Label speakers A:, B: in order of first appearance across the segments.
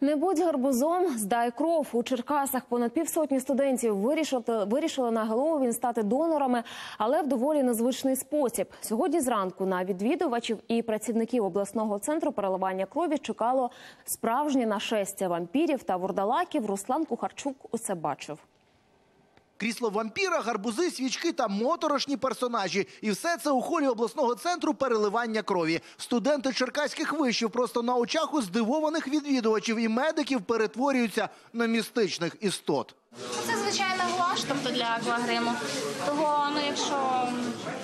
A: Не будь гарбузом, здай кров. У Черкасах понад півсотні студентів вирішили, вирішили на Геловін стати донорами, але в доволі незвичний спосіб. Сьогодні зранку на відвідувачів і працівників обласного центру переливання крові чекало справжнє нашестя вампірів та вурдалаків. Руслан Кухарчук усе бачив.
B: Крісло вампіра, гарбузи, свічки та моторошні персонажі. І все це у холі обласного центру переливання крові. Студенти черкаських вишів просто на очах у здивованих відвідувачів і медиків перетворюються на містичних істот.
C: Це звичайна гуаш, тобто для аквагриму. Того, ну якщо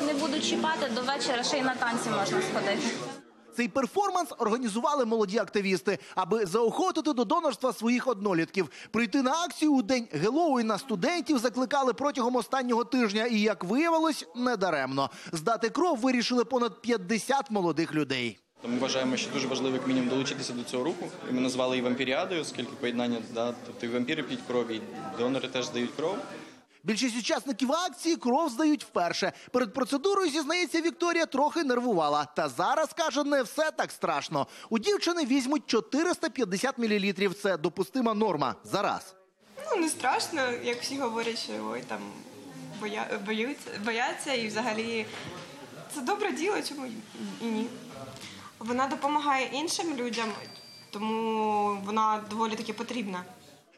C: не буду чіпати, до вечора ще й на танці можна сходити.
B: Цей перформанс організували молоді активісти, аби заохотити до донорства своїх однолітків. Прийти на акцію у день Геловіна студентів закликали протягом останнього тижня. І як виявилось, недаремно здати кров вирішили понад 50 молодих людей.
D: Ми вважаємо, що дуже важливо як мінімум долучитися до цього руху. Ми назвали її вампіріадою, оскільки поєднання да, тобто і вампіри п'ють кров, і донори теж здають кров.
B: Більшість учасників акції кров здають вперше. Перед процедурою зізнається Вікторія трохи нервувала. Та зараз каже, не все так страшно. У дівчини візьмуть 450 мл. Це допустима норма зараз.
E: Ну, не страшно, як всі говорять, що ой, там боя... боються, бояться і взагалі це добре діло, чому і ні. Вона допомагає іншим людям, тому вона доволі таки потрібна.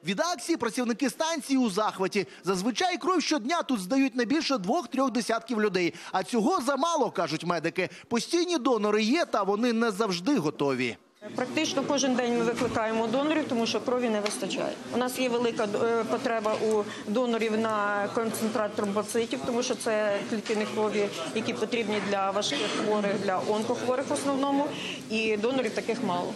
B: Від акції працівники станції у захваті. Зазвичай кров щодня тут здають не більше двох-трьох десятків людей. А цього замало, кажуть медики. Постійні донори є, та вони не завжди готові.
F: Практично кожен день ми викликаємо донорів, тому що крові не вистачає. У нас є велика е, потреба у донорів на концентрат тромбоцитів, тому що це клітини крові, які потрібні для важких хворих, для онкохворих в основному. І донорів таких мало.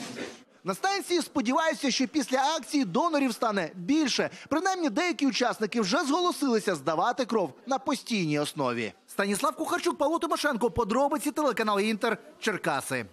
B: На станції сподіваються, що після акції донорів стане більше. Принаймні, деякі учасники вже зголосилися здавати кров на постійній основі. Станіслав Кухарчук, Павло Тимошенко. Подробиці телеканал Інтер. Черкаси.